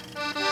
Thank you.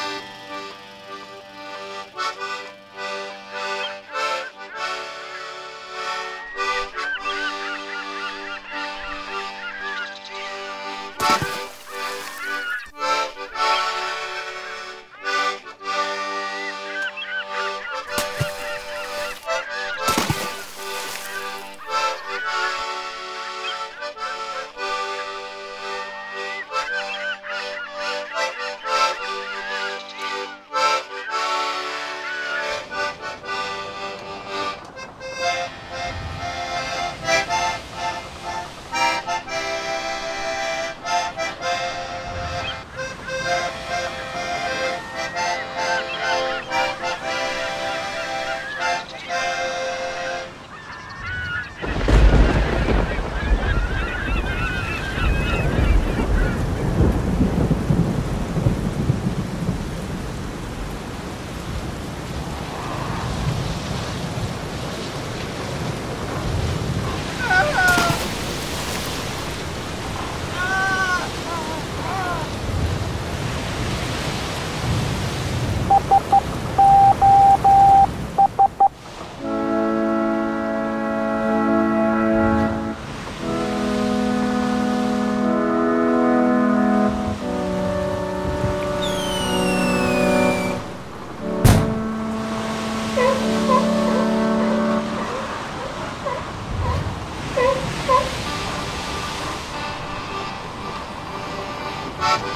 you.